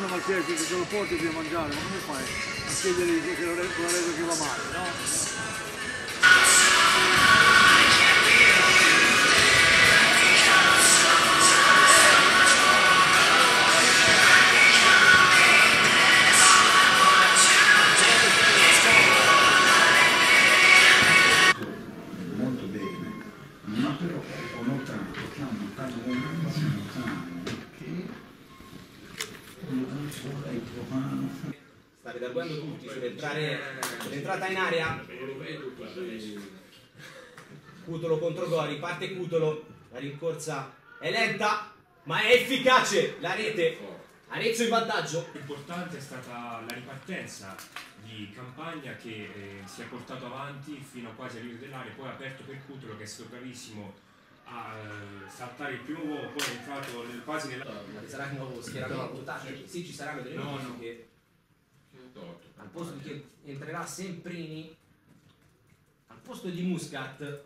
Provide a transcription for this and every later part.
Marchesi che te lo porti di mangiare, ma come fai a chiedergli che lo re- con la regola che va male, no? State guardando tutti sull'entrata in area. Cutolo contro Gori, parte Cutolo, la rincorsa è lenta ma è efficace. La rete, Arezzo in vantaggio. Importante è stata la ripartenza di Campagna che eh, si è portato avanti fino a quasi all'inizio dell'area, poi ha aperto per Cutolo che è stato bravissimo a eh, saltare il primo uomo, poi è entrato nel- quasi nella... Ci sarà un nuovo schieramento tattico? Sì, ci saranno delle No, no. modifiche. Al posto di che entrerà Semprini, al posto di Muscat,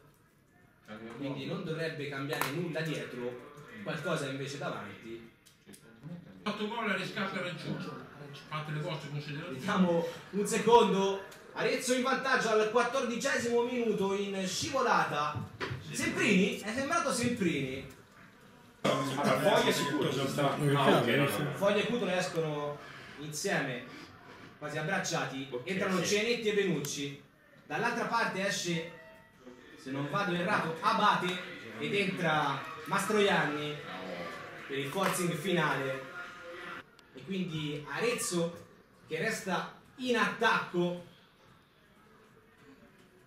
quindi non dovrebbe cambiare nulla dietro, qualcosa invece davanti. 8 gol a riscatto raggiunto. Fate le vostre considerazioni. Vediamo un secondo. Arezzo in vantaggio al quattordicesimo minuto in scivolata. Semprini? È sembrato Semprini. Allora, Foglia sicuro ci sta... Ah, ok, no, no. Foglia e Cutolo escono insieme, quasi abbracciati. Ok, Entrano sì. Cenetti e Benucci. Dall'altra parte esce, se non vado errato, Abate ed entra Mastroianni per il forcing finale. E quindi Arezzo che resta in attacco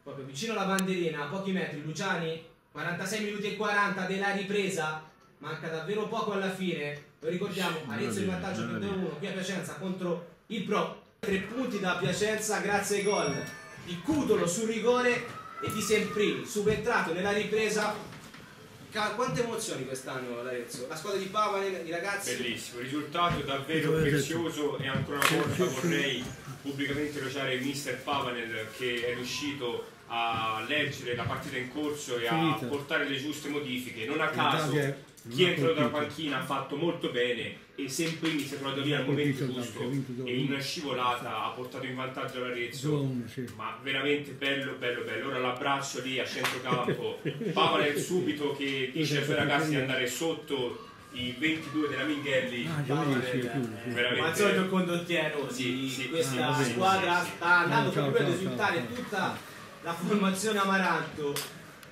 proprio vicino alla bandierina, a pochi metri. Luciani, 46 minuti e 40 della ripresa. Manca davvero poco alla fine. Lo ricordiamo, Arezzo in vantaggio per 2-1 qui a Piacenza contro il Pro. Tre punti da Piacenza grazie ai gol di Cutolo sul rigore e di Semprini, subentrato nella ripresa. Quante emozioni quest'anno l'Arezzo? La squadra di Pavanen, i ragazzi. Bellissimo, risultato davvero prezioso e ancora una volta vorrei pubblicamente elogiare il mister Pavanel che è riuscito a leggere la partita in corso e a portare le giuste modifiche. Non a caso chi entrato dalla panchina ha fatto molto bene e Semprini si è trovato lì al momento giusto e in una scivolata ha portato in vantaggio l'Arezzo. 2-1, sì. Ma veramente bello, bello, bello. Ora l'abbraccio lì a centrocampo. Pavanel subito che dice ai suoi ragazzi di andare sotto i 22 della Minghelli. Ah. Veramente. Ma al solito condottiero Sì, sì, questa ah, squadra sì, sì. sta andando ciao, esultare ciao. tutta la formazione Amaranto.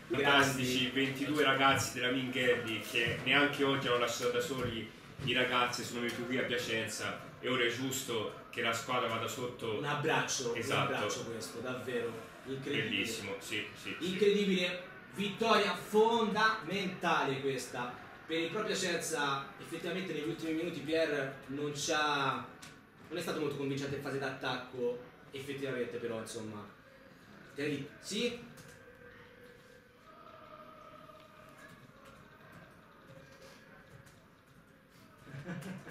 fantastici 22 ragazzi della Minghelli che neanche oggi hanno lasciato da soli i ragazzi sono venuti qui a Piacenza e ora è giusto che la squadra vada sotto Un abbraccio, Esatto. un abbraccio questo, davvero incredibile. bellissimo sì, sì, sì. Incredibile, vittoria fondamentale questa. Per il proprio Piacenza, effettivamente negli ultimi minuti Pierre non non è stato molto convincente in fase d'attacco, effettivamente però insomma. Terry, Sì?